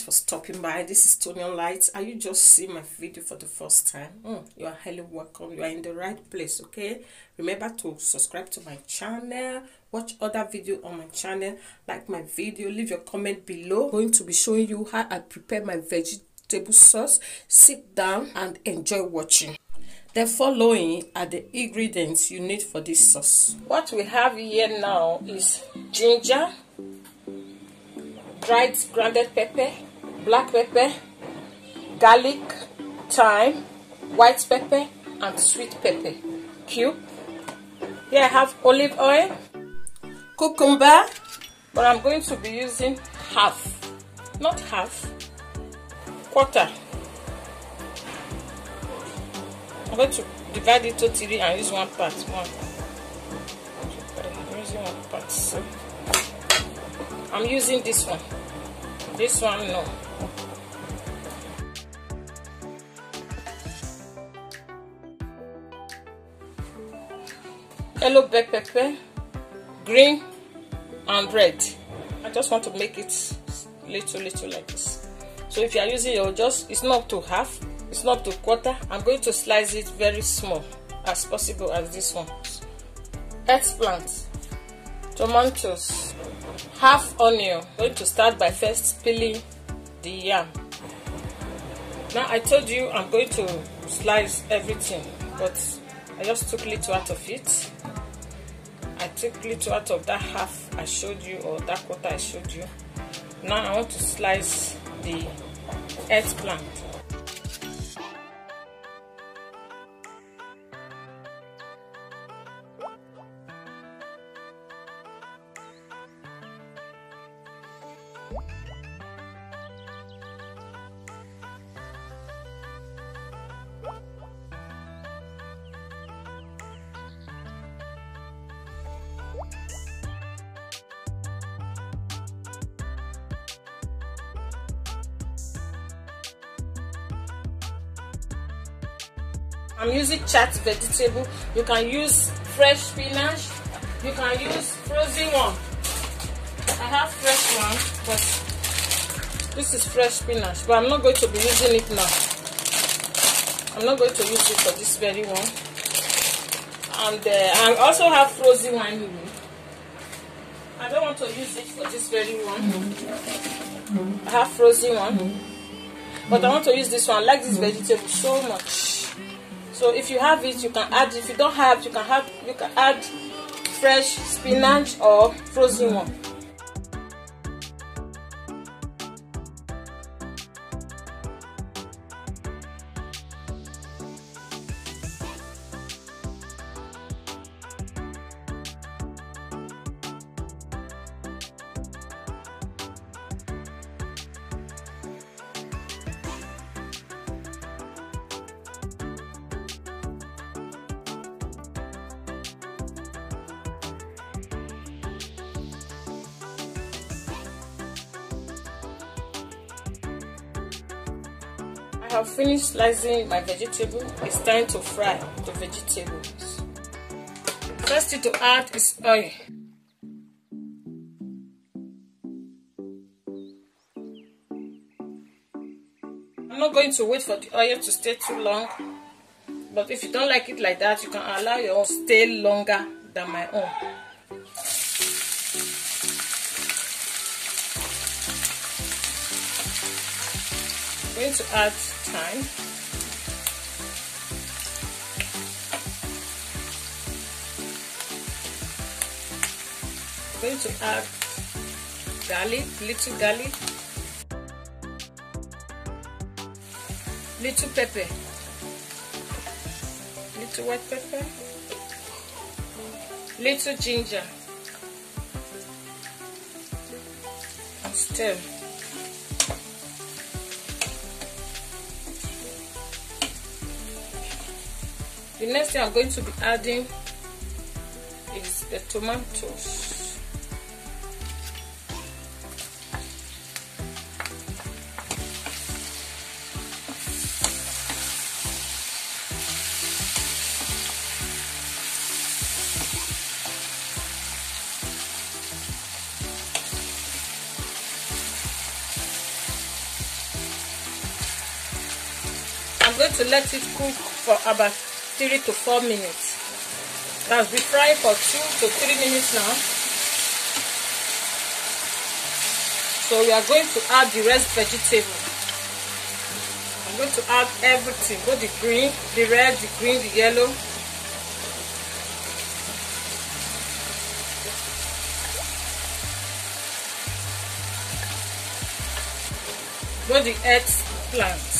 for stopping by. This is Tonia Lights. Are you just seeing my video for the first time? Mm, you are highly welcome. You are in the right place okay? Remember to subscribe to my channel. Watch other video on my channel. Like my video. Leave your comment below. I'm going to be showing you how I prepare my vegetable sauce. Sit down and enjoy watching. The following are the ingredients you need for this sauce. What we have here now is ginger dried grounded pepper, black pepper, garlic, thyme, white pepper, and sweet pepper cube. Here I have olive oil, cucumber, but I'm going to be using half, not half, quarter. I'm going to divide it to three and use one part. One. I'm using one part. So I'm using this one. This one, no. Yellow bell pepper, green and red. I just want to make it little, little like this. So if you are using your just, it's not to half, it's not to quarter. I'm going to slice it very small as possible as this one. Eggplant, tomatoes, half onion I'm going to start by first peeling the yam now I told you I'm going to slice everything but I just took little out of it Took little out of that half I showed you or that quarter I showed you. Now I want to slice the eggplant I'm using chat vegetable. You can use fresh spinach. You can use frozen one. I have fresh one, but this is fresh spinach. But I'm not going to be using it now. I'm not going to use it for this very one. And uh, I also have frozen one. here. I don't want to use it for this very one. I have frozen one. But I want to use this one. I like this vegetable so much. So if you have it, you can add. If you don't have, you can have. You can add fresh spinach or frozen one. I have finished slicing my vegetable. It's time to fry the vegetables. First thing to add is oil. I'm not going to wait for the oil to stay too long. But if you don't like it like that, you can allow your own stay longer than my own. Going to add thyme. I'm going to add garlic, little garlic, little pepper, little white pepper, little ginger, and stir. the next thing i'm going to be adding is the tomatoes. I'm going to let it cook for about three to four minutes. That's be frying for two to three minutes now. So we are going to add the rest vegetable. I'm going to add everything, both the green, the red, the green, the yellow. Both the eggplant. It's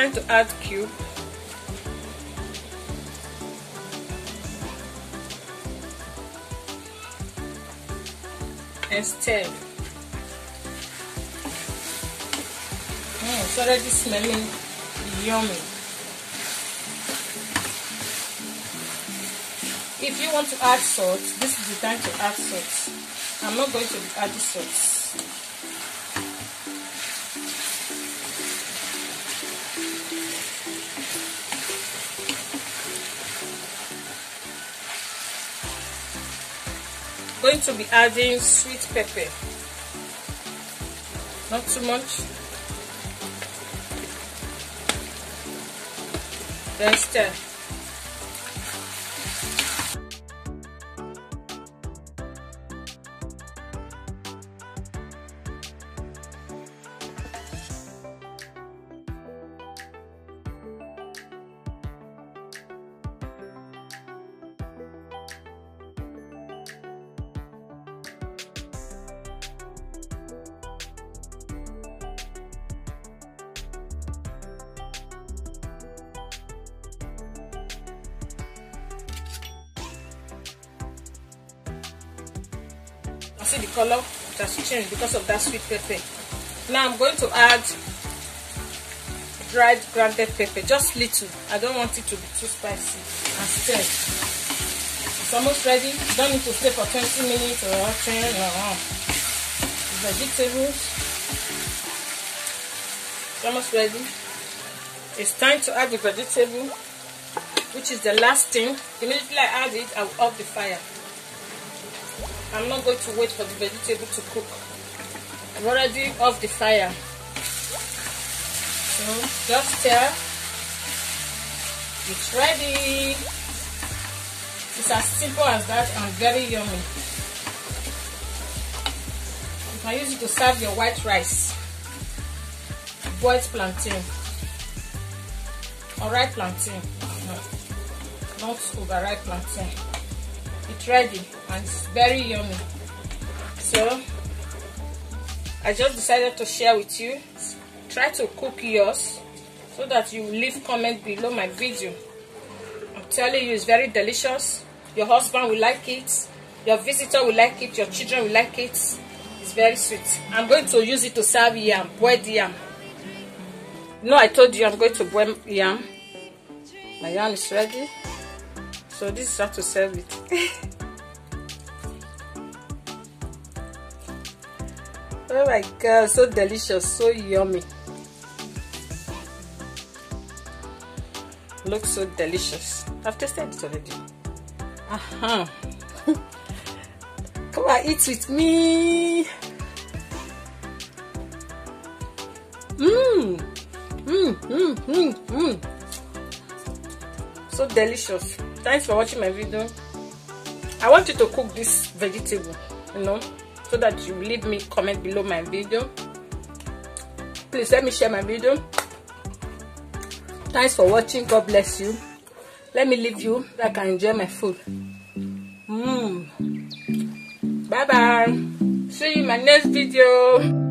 time to add cube. And stir. Mm, it's already smelling yummy. If you want to add salt, this is the time to add salt. I'm not going to add the salt. Going to be adding sweet pepper. Not too much. Then stir see the color it has changed because of that sweet pepper. Now i'm going to add dried grounded pepper just little. I don't want it to be too spicy. And stir it's almost ready. Don't need to stay for 20 minutes or 10 or vegetables. It's almost ready. It's time to add the vegetable which is the last thing. Immediately i add it i will off the fire I'm not going to wait for the vegetable to cook. I'm already off the fire. So just stir. It's ready. It's as simple as that and very yummy. You can use it to serve your white rice, boiled plantain, or ripe plantain, not overripe plantain it's ready and it's very yummy. So I just decided to share with you. Try to cook yours so that you leave comment below my video. I'm telling you it's very delicious. Your husband will like it. Your visitor will like it. Your children will like it. It's very sweet. I'm going to use it to serve yam boiled yam. No I told you I'm going to boil yam. My yam is ready so this is how to serve it. Oh my god so delicious so yummy. Looks so delicious. I've tasted it already. Uh-huh. Come on eat with me. Mmm mmm mmm mmm mmm so delicious. Thanks for watching my video. I want you to cook this vegetable you know so that you leave me comment below my video. Please let me share my video. Thanks for watching. God bless you. Let me leave you so i can enjoy my food. Mm. bye bye see you in my next video